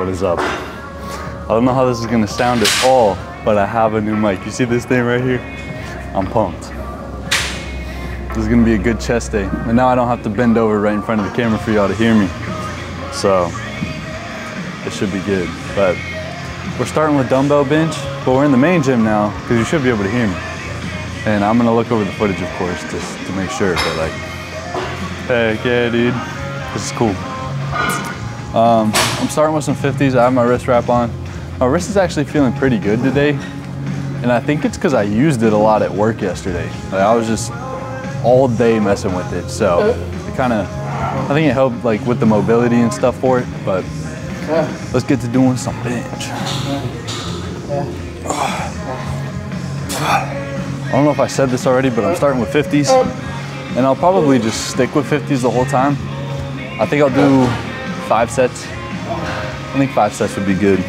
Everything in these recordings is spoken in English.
What is up? I don't know how this is gonna sound at all, but I have a new mic. You see this thing right here? I'm pumped. This is gonna be a good chest day. And now I don't have to bend over right in front of the camera for y'all to hear me. So, it should be good. But we're starting with dumbbell bench, but we're in the main gym now, because you should be able to hear me. And I'm gonna look over the footage, of course, just to make sure, but like, heck yeah, dude. This is cool. Um, I'm starting with some 50s. I have my wrist wrap on. My wrist is actually feeling pretty good today. And I think it's because I used it a lot at work yesterday. Like, I was just all day messing with it. So it kind of, I think it helped like with the mobility and stuff for it. But let's get to doing some bench. I don't know if I said this already, but I'm starting with 50s. And I'll probably just stick with 50s the whole time. I think I'll do five sets. I think five sets would be good.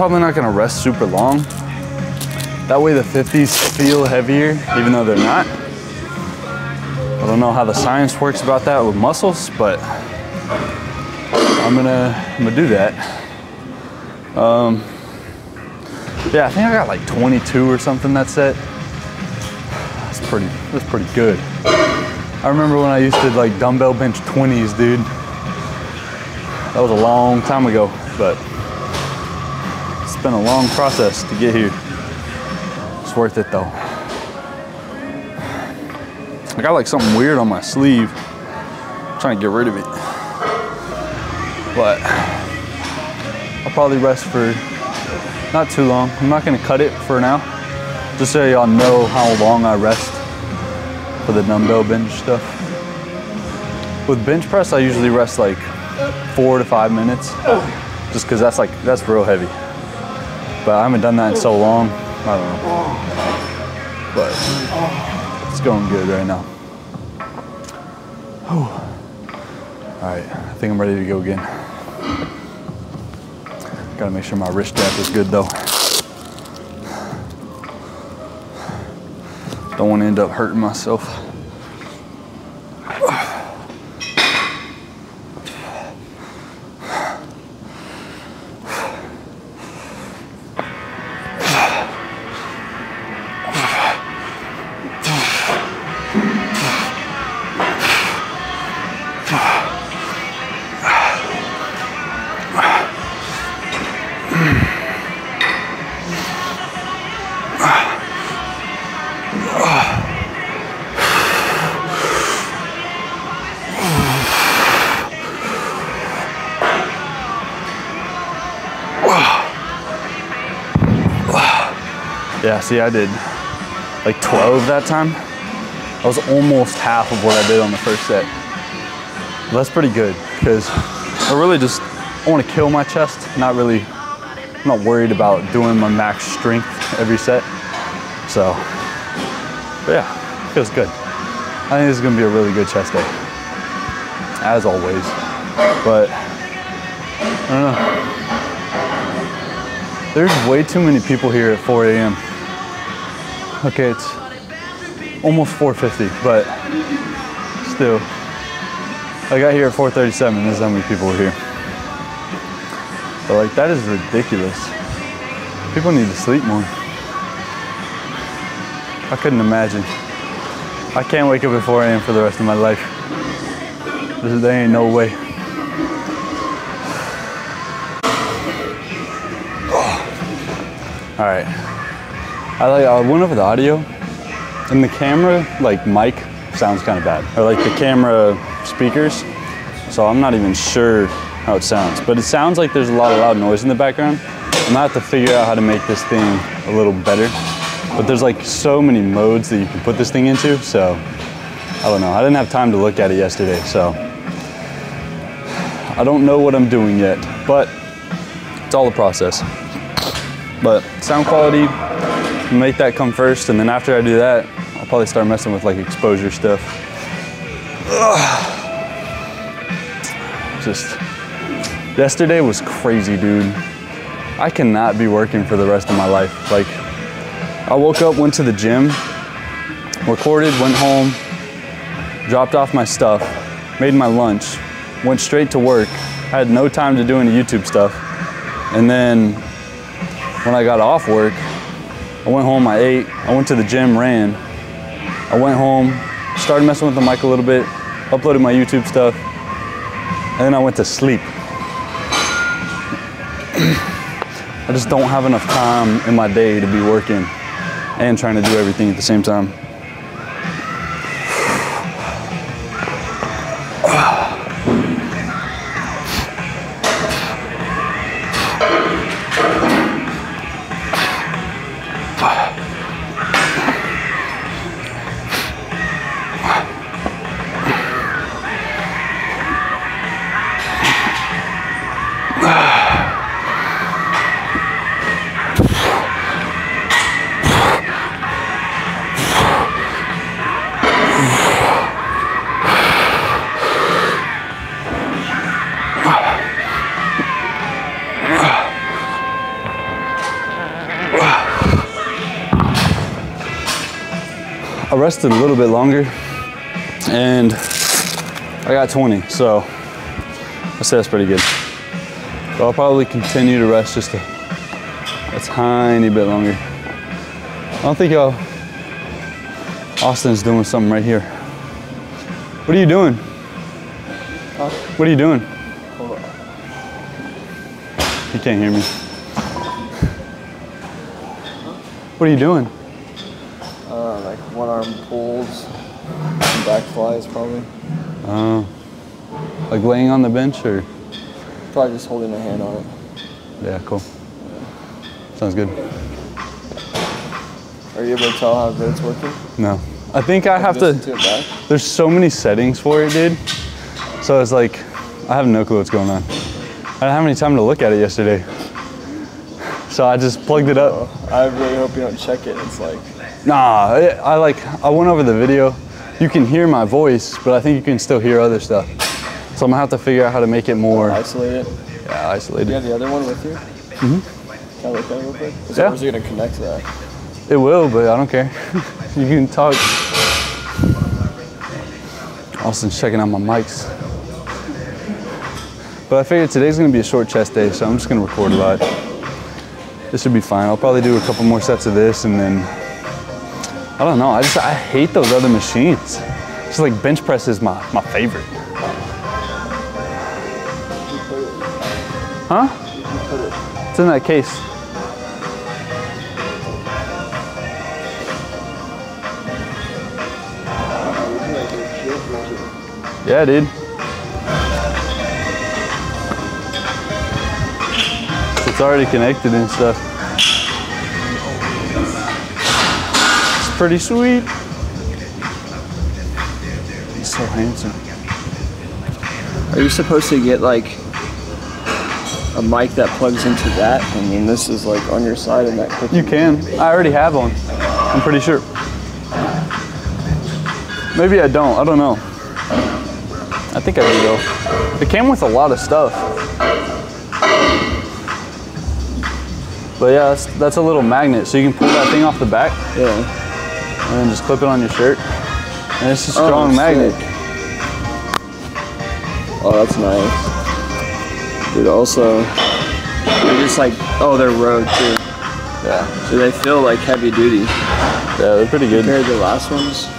Probably not gonna rest super long. That way the 50s feel heavier, even though they're not. I don't know how the science works about that with muscles, but I'm gonna, I'm gonna do that. Um, yeah, I think I got like 22 or something that set. That's pretty, that's pretty good. I remember when I used to like dumbbell bench 20s, dude. That was a long time ago, but it's been a long process to get here. It's worth it though. I got like something weird on my sleeve. I'm trying to get rid of it. But I'll probably rest for not too long. I'm not gonna cut it for now. Just so y'all know how long I rest for the dumbbell bench stuff. With bench press, I usually rest like four to five minutes, just because that's like that's real heavy. But I haven't done that in so long. I don't know, but it's going good right now. Whew. All right, I think I'm ready to go again. Gotta make sure my wrist strap is good though. Don't want to end up hurting myself. See, I did like 12 that time. That was almost half of what I did on the first set. That's pretty good because I really just I want to kill my chest. Not really, I'm not worried about doing my max strength every set. So, yeah, feels good. I think this is gonna be a really good chest day, as always. But I don't know. There's way too many people here at 4 a.m. Okay, it's almost 4.50, but still. I got here at 4.37, this is how many people were here. But like, that is ridiculous. People need to sleep more. I couldn't imagine. I can't wake up at 4 a.m. for the rest of my life. There there ain't no way. All right. I like I went over the audio, and the camera like mic sounds kind of bad, or like the camera speakers. so I'm not even sure how it sounds. But it sounds like there's a lot of loud noise in the background. I'm gonna have to figure out how to make this thing a little better. But there's like so many modes that you can put this thing into, so I don't know. I didn't have time to look at it yesterday, so I don't know what I'm doing yet, but it's all a process. But sound quality, make that come first, and then after I do that, I'll probably start messing with like exposure stuff. Ugh. Just, yesterday was crazy, dude. I cannot be working for the rest of my life. Like, I woke up, went to the gym, recorded, went home, dropped off my stuff, made my lunch, went straight to work, had no time to do any YouTube stuff. And then when I got off work, I went home, I ate, I went to the gym, ran. I went home, started messing with the mic a little bit, uploaded my YouTube stuff, and then I went to sleep. I just don't have enough time in my day to be working and trying to do everything at the same time. Rested a little bit longer and I got 20, so I say that's pretty good. I'll probably continue to rest just a, a tiny bit longer. I don't think y'all, Austin's doing something right here. What are you doing? What are you doing? He can't hear me. What are you doing? Uh, one arm pulls, and back flies probably. Oh, like laying on the bench or? Probably just holding a hand on it. Yeah, cool. Sounds good. Are you able to tell how good it's working? No, I think I have to. to it back. There's so many settings for it, dude. So it's like, I have no clue what's going on. I didn't have any time to look at it yesterday. So I just plugged it up. Oh, I really hope you don't check it. It's like, Nah, I, I like, I went over the video. You can hear my voice, but I think you can still hear other stuff. So I'm gonna have to figure out how to make it more isolate it. yeah, isolated. You have the other one with you? Mm-hmm. Can I look at it real quick? Is Yeah. Is it gonna connect to that? It will, but I don't care. you can talk. Austin's checking out my mics. But I figured today's gonna be a short chest day, so I'm just gonna record a lot. This should be fine. I'll probably do a couple more sets of this and then, I don't know, I just, I hate those other machines. Just like bench press is my, my favorite. Huh? It's in that case. Yeah, dude. It's already connected and stuff. Pretty sweet. He's so handsome. Are you supposed to get like a mic that plugs into that? I mean, this is like on your side and that. You can. I already have one. I'm pretty sure. Maybe I don't. I don't know. I think I do though. It came with a lot of stuff. But yeah, that's, that's a little magnet, so you can pull that thing off the back Yeah. And then just clip it on your shirt. And it's a strong Oh, magnet. sick. Oh, that's nice. Dude, also, they're just like, oh, they're Rode too. Yeah. So they feel like heavy duty Yeah, they're pretty good. compared to the last ones.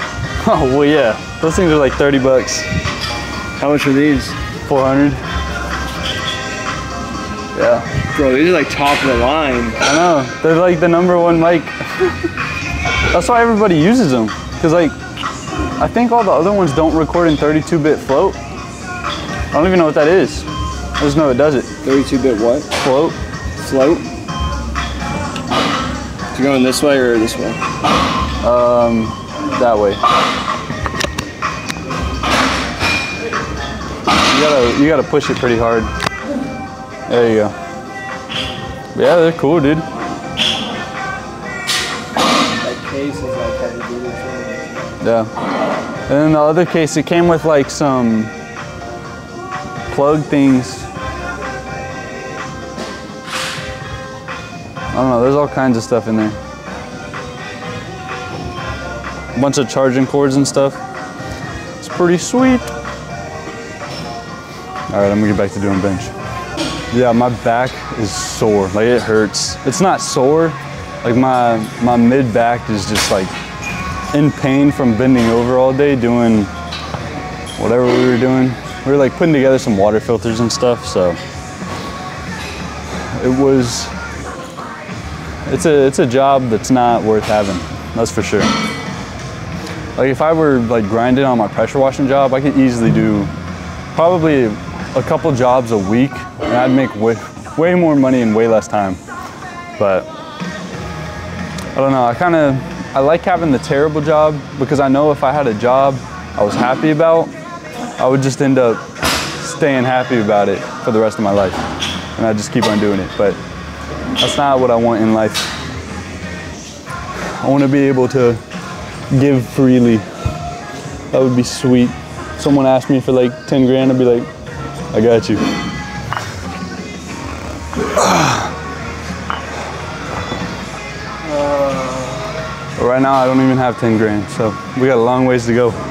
Oh well, yeah. Those things are like 30 bucks, How much are these? 400. Yeah. Bro, these are like top of the line. I know. They're like the number one mic. That's why everybody uses them. Cause like, I think all the other ones don't record in 32-bit float. I don't even know what that is. I just know it does it. 32 bit what? Float. Float? Is it going this way or this way? Um, That way. You gotta, you gotta push it pretty hard. There you go. Yeah, they're cool, dude. That case is like. Yeah. And then the other case, it came with like some plug things. I don't know, there's all kinds of stuff in there. A bunch of charging cords and stuff. It's pretty sweet. All right, I'm gonna get back to doing bench. Yeah, my back is sore. Like it hurts. It's not sore. Like my my mid back is just like in pain from bending over all day doing whatever we were doing. We were like putting together some water filters and stuff, so it was it's a it's a job that's not worth having. That's for sure. Like if I were like grinding on my pressure washing job, I could easily do probably a couple jobs a week and I'd make way, way more money in way less time. But I don't know, I kind of I like having the terrible job because I know if I had a job I was happy about, I would just end up staying happy about it for the rest of my life. And I just keep on doing it. But that's not what I want in life. I want to be able to give freely. That would be sweet. Someone asked me for like 10 grand, I'd be like, I got you. right now, I don't even have 10 grand, so we got a long ways to go.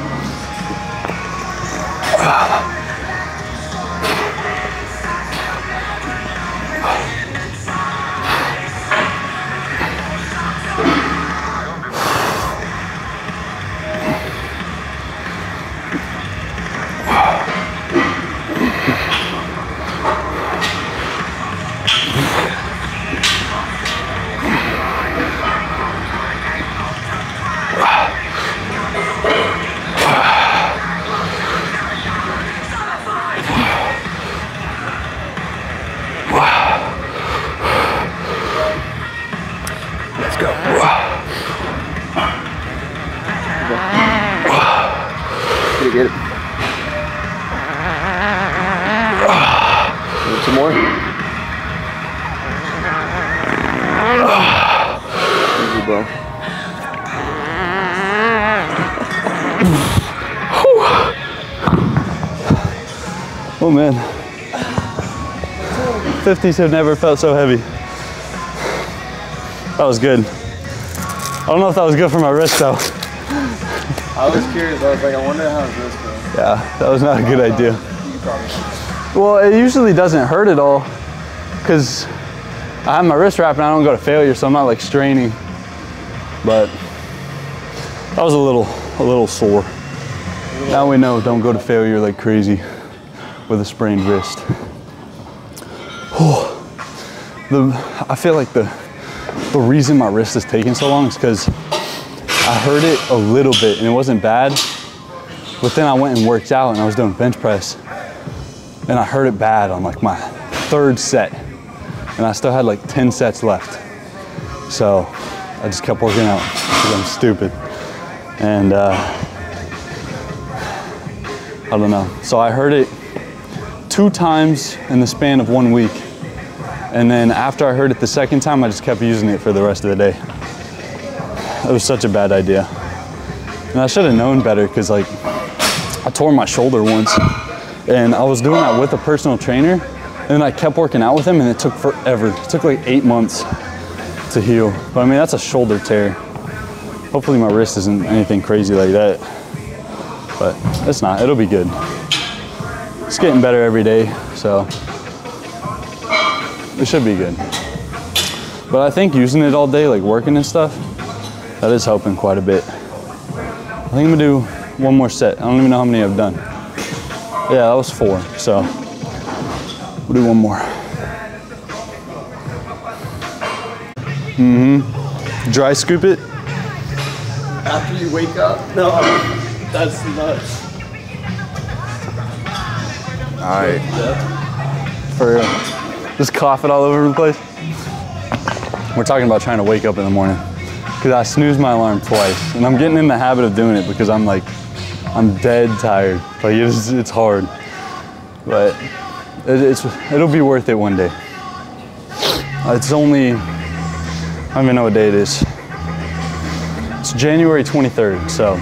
Oh man. 50s have never felt so heavy. That was good. I don't know if that was good for my wrist though. I was curious. I was like, I wonder how this goes. Yeah, that was not a good idea. Well, it usually doesn't hurt at all because I have my wrist wrapped and I don't go to failure, so I'm not like straining. But that was a little, a little sore. Now we know, don't go to failure like crazy with a sprained wrist. Oh, the, I feel like the, the reason my wrist is taking so long is because I hurt it a little bit and it wasn't bad, but then I went and worked out and I was doing bench press and I hurt it bad on like my third set and I still had like 10 sets left. So I just kept working out because I'm stupid. And uh, I don't know. So I heard it two times in the span of one week. And then after I heard it the second time, I just kept using it for the rest of the day. It was such a bad idea. And I should have known better because like I tore my shoulder once and I was doing that with a personal trainer and I kept working out with him and it took forever. It took like eight months to heal. But I mean, that's a shoulder tear. Hopefully my wrist isn't anything crazy like that. But it's not, it'll be good. It's getting better every day, so it should be good. But I think using it all day, like working and stuff, that is helping quite a bit. I think I'm gonna do one more set. I don't even know how many I've done. Yeah, that was four, so we'll do one more. Mm-hmm. Dry scoop it. After you wake up? No, that's nuts. All right. For real. Just coughing all over the place. We're talking about trying to wake up in the morning because I snooze my alarm twice, and I'm getting in the habit of doing it because I'm like, I'm dead tired. Like it's, it's hard, but it, it's it'll be worth it one day. It's only I don't even know what day it is. It's January 23rd, so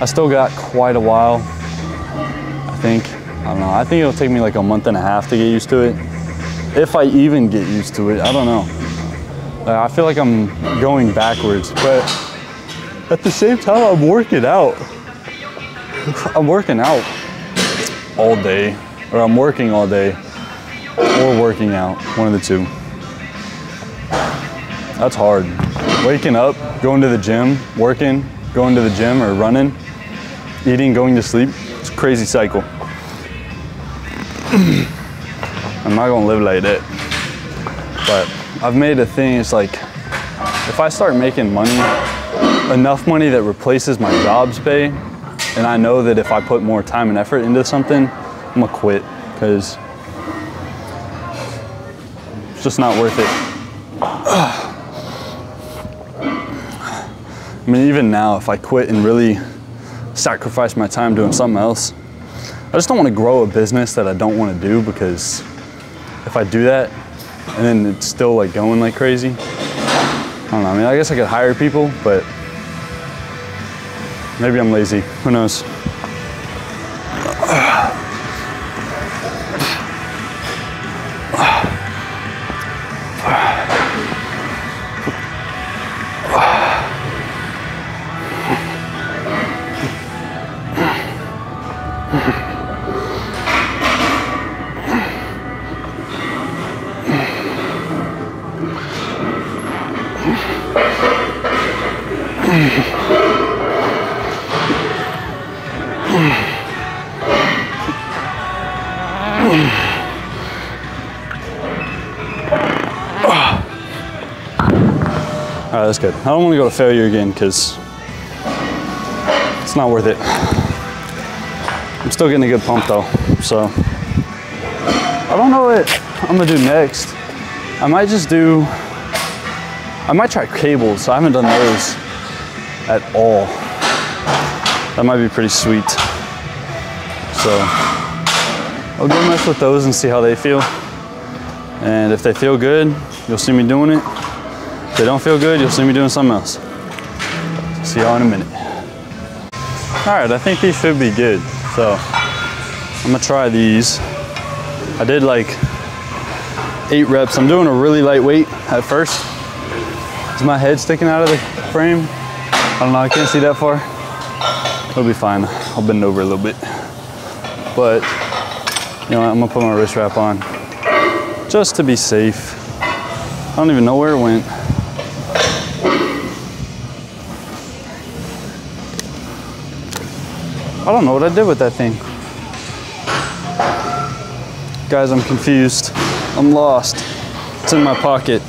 I still got quite a while. I think. I don't know. I think it'll take me like a month and a half to get used to it. If I even get used to it, I don't know. I feel like I'm going backwards, but at the same time, I'm working out. I'm working out all day, or I'm working all day, or working out, one of the two. That's hard. Waking up, going to the gym, working, going to the gym or running, eating, going to sleep. It's a crazy cycle. I'm not gonna live like that. But I've made a thing, it's like, if I start making money, enough money that replaces my job's pay, and I know that if I put more time and effort into something, I'm gonna quit, because it's just not worth it. I mean, even now, if I quit and really sacrifice my time doing something else, I just don't want to grow a business that I don't want to do because if I do that and then it's still like going like crazy, I don't know. I mean, I guess I could hire people, but maybe I'm lazy. Who knows? Good. I don't want to go to failure again because it's not worth it. I'm still getting a good pump though, so I don't know what I'm gonna do next. I might just do, I might try cables. I haven't done those at all. That might be pretty sweet. So I'll go mess with those and see how they feel. And if they feel good, you'll see me doing it. If they don't feel good, you'll see me doing something else. See y'all in a minute. All right, I think these should be good. So I'm gonna try these. I did like eight reps. I'm doing a really light weight at first. Is my head sticking out of the frame? I don't know, I can't see that far. It'll be fine. I'll bend over a little bit. But, you know what, I'm gonna put my wrist wrap on just to be safe. I don't even know where it went. I don't know what I did with that thing. Guys, I'm confused. I'm lost. It's in my pocket.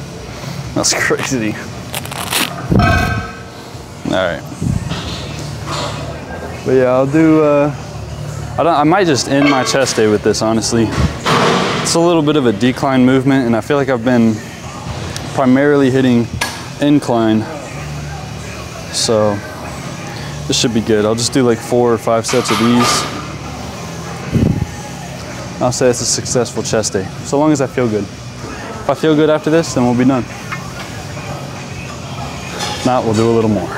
That's crazy. All right. But yeah, I'll do, uh, I, don't, I might just end my chest day with this, honestly. It's a little bit of a decline movement, and I feel like I've been primarily hitting incline. So this should be good. I'll just do like four or five sets of these. I'll say it's a successful chest day, so long as I feel good. If I feel good after this, then we'll be done. If not, we'll do a little more.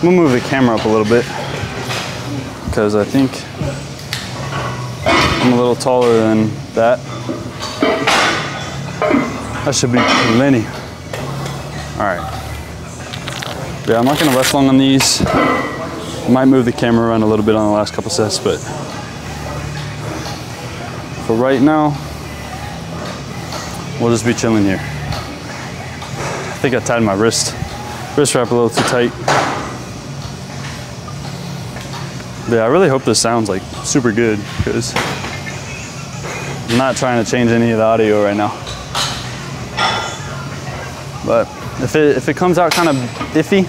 I'm gonna move the camera up a little bit because I think I'm a little taller than that. That should be plenty. All right. Yeah, I'm not gonna rest long on these. I Might move the camera around a little bit on the last couple sets, but But right now, we'll just be chilling here. I think I tied my wrist, wrist wrap a little too tight. But yeah, I really hope this sounds like super good because I'm not trying to change any of the audio right now. But if it, if it comes out kind of iffy,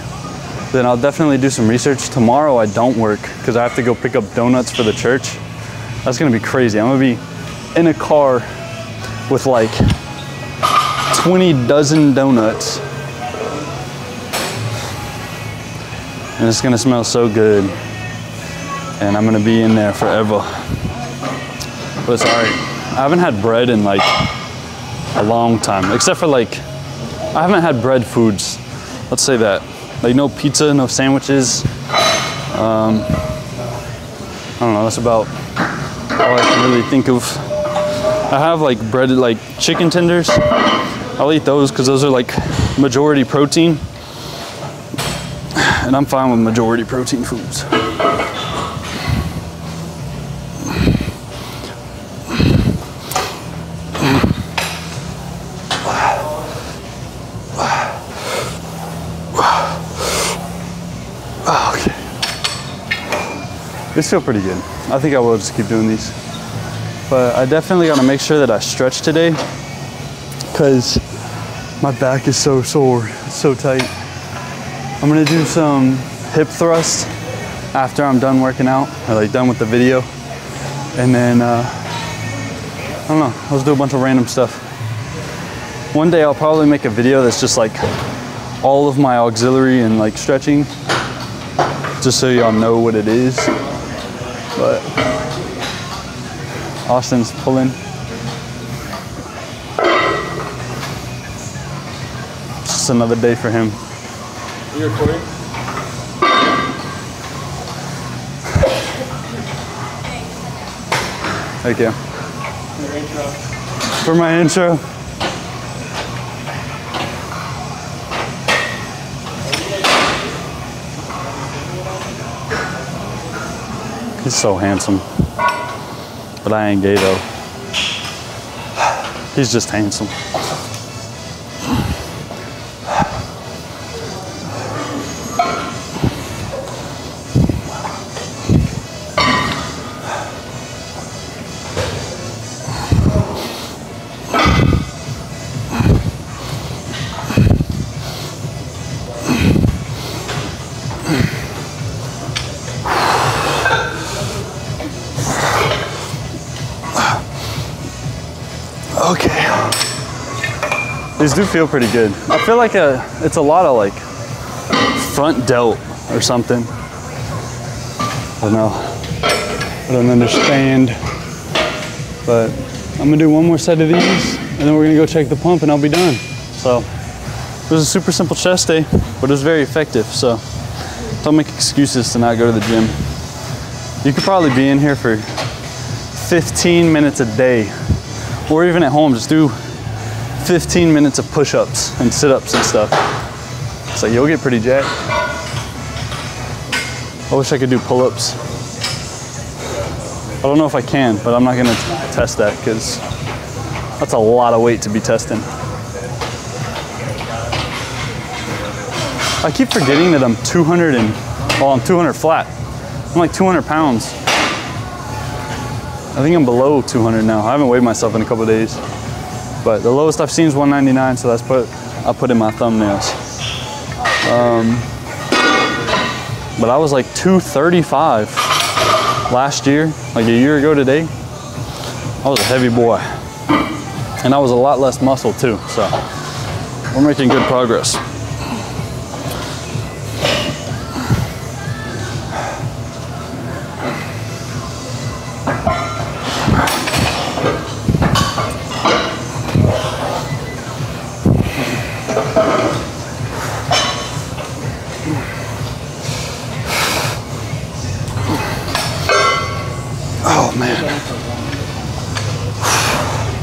then I'll definitely do some research. Tomorrow I don't work because I have to go pick up donuts for the church. That's gonna be crazy. I'm gonna be in a car with like 20 dozen donuts. And it's gonna smell so good. And I'm gonna be in there forever. But it's alright. I haven't had bread in like a long time, except for like, I haven't had bread foods. Let's say that. Like no pizza, no sandwiches. Um, I don't know, that's about all I can really think of. I have like breaded like chicken tenders. I'll eat those because those are like majority protein. And I'm fine with majority protein foods. These feel pretty good. I think I will just keep doing these. But I definitely gotta make sure that I stretch today because my back is so sore, it's so tight. I'm gonna do some hip thrust after I'm done working out, or like done with the video. And then, uh, I don't know, let's do a bunch of random stuff. One day I'll probably make a video that's just like all of my auxiliary and like stretching, just so y'all know what it is. But Austin's pulling. Just another day for him. You recording? Thank you. For my intro. He's so handsome. But I ain't gay though. He's just handsome. These do feel pretty good. I feel like a, it's a lot of like front delt or something. I don't know. I don't understand. But I'm gonna do one more set of these and then we're gonna go check the pump and I'll be done. So it was a super simple chest day, but it was very effective. So don't make excuses to not go to the gym. You could probably be in here for 15 minutes a day or even at home, just do 15 minutes of push-ups and sit-ups and stuff. So you'll get pretty jacked. I wish I could do pull-ups. I don't know if I can, but I'm not gonna test that because that's a lot of weight to be testing. I keep forgetting that I'm 200 and, well, I'm 200 flat. I'm like 200 pounds. I think I'm below 200 now. I haven't weighed myself in a couple days. But the lowest I've seen is 199, so that's put I put in my thumbnails. Um, but I was like 235 last year, like a year ago today. I was a heavy boy. And I was a lot less muscle too, so we're making good progress.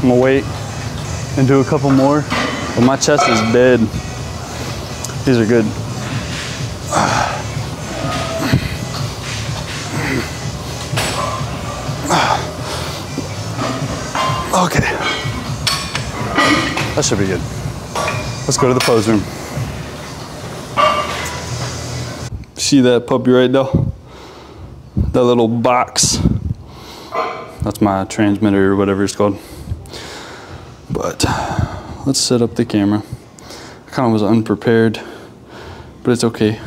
I'm gonna wait and do a couple more, but my chest is dead. These are good. Okay. That should be good. Let's go to the pose room. See that puppy right there? That little box. That's my transmitter or whatever it's called. But let's set up the camera. I kind of was unprepared, but it's okay.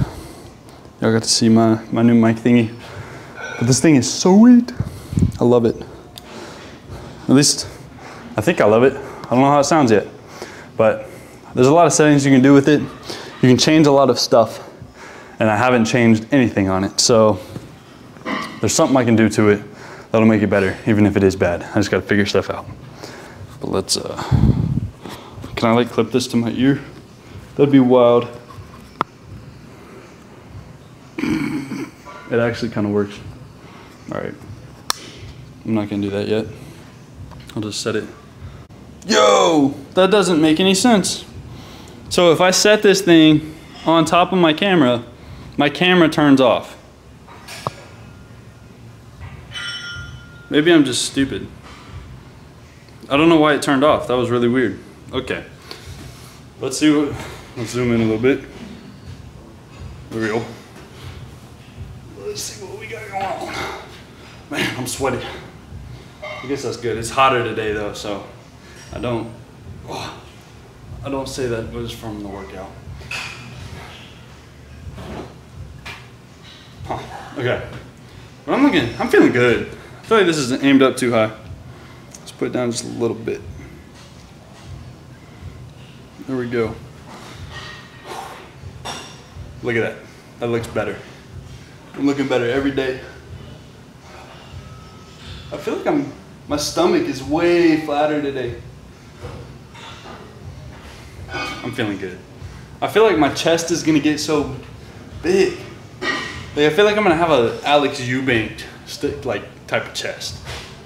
Y'all got to see my, my new mic thingy. But this thing is so sweet. I love it. At least, I think I love it. I don't know how it sounds yet, but there's a lot of settings you can do with it. You can change a lot of stuff, and I haven't changed anything on it. So there's something I can do to it that'll make it better, even if it is bad. I just gotta figure stuff out. But let's, uh, can I like clip this to my ear? That'd be wild. It actually kind of works. All right. I'm not gonna do that yet. I'll just set it. Yo, that doesn't make any sense. So if I set this thing on top of my camera, my camera turns off. Maybe I'm just stupid. I don't know why it turned off. That was really weird. Okay. Let's see what, let's zoom in a little bit. There we go. Let's see what we got going on. Man, I'm sweaty. I guess that's good. It's hotter today though, so I don't, oh, I don't say that was from the workout. Huh, okay. But I'm looking, I'm feeling good. Feel like this isn't aimed up too high. Let's put it down just a little bit. There we go. Look at that. That looks better. I'm looking better every day. I feel like I'm, my stomach is way flatter today. I'm feeling good. I feel like my chest is gonna get so big. Like I feel like I'm gonna have a Alex Eubank stick like type of chest,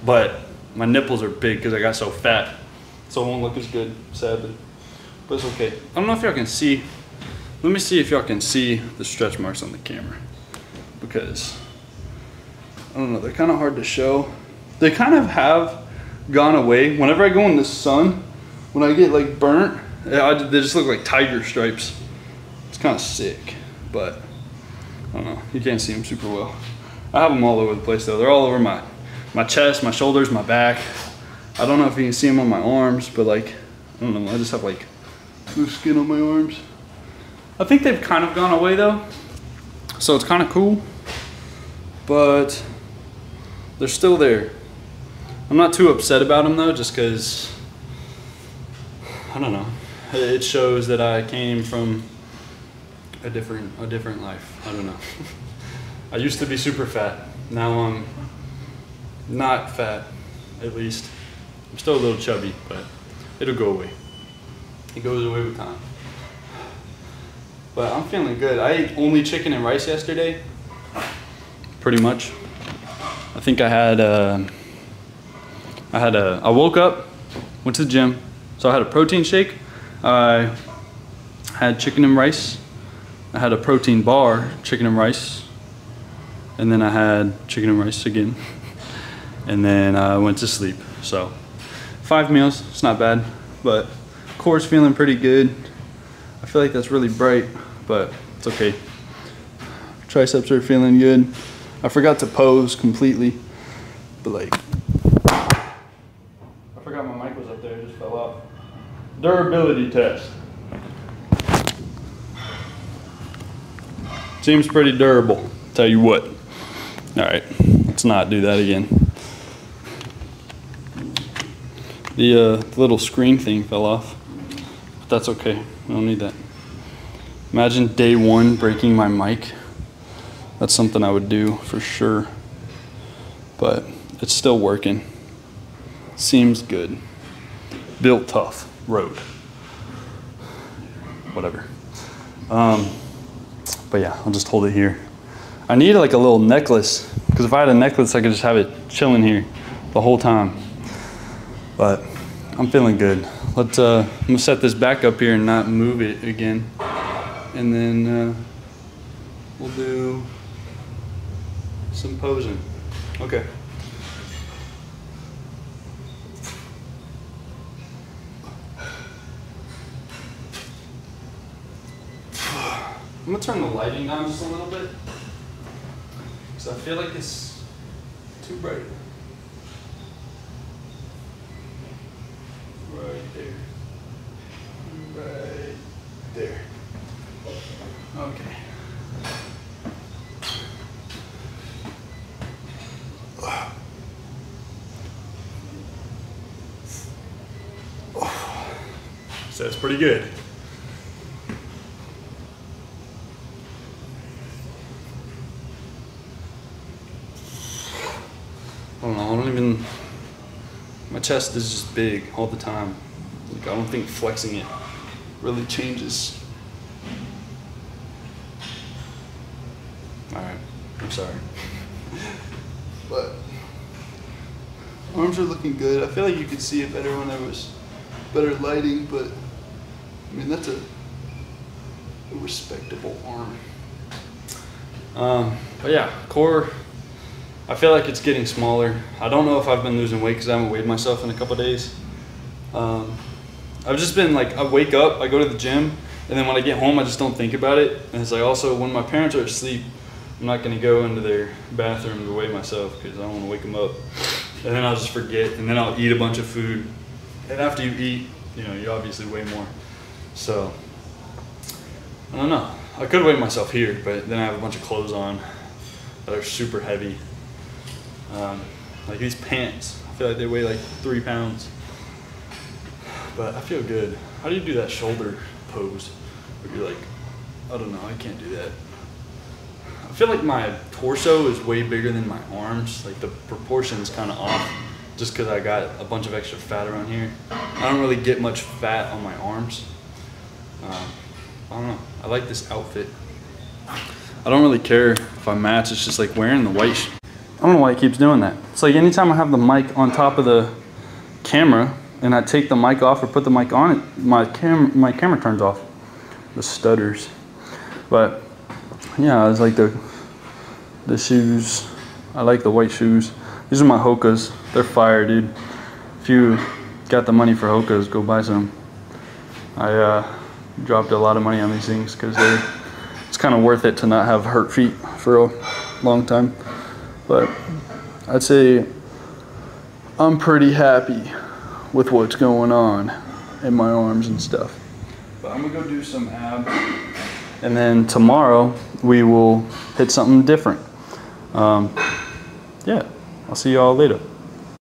but my nipples are big because I got so fat, so it won't look as good, sadly. But it's okay. I don't know if y'all can see. Let me see if y'all can see the stretch marks on the camera because I don't know. They're kind of hard to show. They kind of have gone away. Whenever I go in the sun, when I get like burnt, I, they just look like tiger stripes. It's kind of sick, but I don't know. You can't see them super well. I have them all over the place though. They're all over my, my chest, my shoulders, my back. I don't know if you can see them on my arms, but like, I don't know. I just have like loose skin on my arms. I think they've kind of gone away though. So it's kind of cool, but they're still there. I'm not too upset about them though, just because, I don't know. It shows that I came from a different, a different life. I don't know. I used to be super fat. Now I'm not fat, at least. I'm still a little chubby, but it'll go away. It goes away with time. But I'm feeling good. I ate only chicken and rice yesterday, pretty much. I think I had, uh, I had a, I woke up, went to the gym, so I had a protein shake. I had chicken and rice. I had a protein bar, chicken and rice. And then I had chicken and rice again. and then I went to sleep. So five meals, it's not bad, but core's feeling pretty good. I feel like that's really bright, but it's okay. Triceps are feeling good. I forgot to pose completely, but like, I forgot my mic was up there, it just fell off. Durability test. Seems pretty durable, tell you what. All right, let's not do that again. The uh, little screen thing fell off, but that's okay. I don't need that. Imagine day one breaking my mic. That's something I would do for sure, but it's still working. Seems good. Built tough Rode. Whatever. Um, but yeah, I'll just hold it here. I need like a little necklace because if I had a necklace, I could just have it chilling here the whole time. But I'm feeling good. Let's, uh, I'm gonna set this back up here and not move it again. And then uh, we'll do some posing. Okay. I'm gonna turn the lighting down just a little bit. Cause I feel like it's too bright. Right there. Right there. Okay. So that's pretty good. I don't know. I don't even. My chest is just big all the time. Like I don't think flexing it really changes. All right. I'm sorry. but arms are looking good. I feel like you could see it better when there was better lighting, but I mean that's a, a respectable arm. Um, but yeah, core. I feel like it's getting smaller. I don't know if I've been losing weight because I haven't weighed myself in a couple days. Um, I've just been like, I wake up, I go to the gym, and then when I get home, I just don't think about it. And it's like also when my parents are asleep, I'm not gonna go into their bathroom to weigh myself because I don't want to wake them up. And then I'll just forget, and then I'll eat a bunch of food. And after you eat, you know, you obviously weigh more. So I don't know. I could weigh myself here, but then I have a bunch of clothes on that are super heavy. Um, like these pants, I feel like they weigh like three pounds. But I feel good. How do you do that shoulder pose? Where you're like, I don't know, I can't do that. I feel like my torso is way bigger than my arms. Like the proportion's kind of off just because I got a bunch of extra fat around here. I don't really get much fat on my arms. Um, I don't know. I like this outfit. I don't really care if I match. It's just like wearing the white. I don't know why it keeps doing that. It's like anytime I have the mic on top of the camera and I take the mic off or put the mic on it, my cam my camera turns off. The stutters. But yeah, I was like the the shoes. I like the white shoes. These are my Hokas. They're fire, dude. If you got the money for Hokas, go buy some. I uh, dropped a lot of money on these things because they're it's kind of worth it to not have hurt feet for a long time. But I'd say I'm pretty happy with what's going on in my arms and stuff. But I'm gonna go do some abs, and then tomorrow we will hit something different. Um, yeah, I'll see y'all later.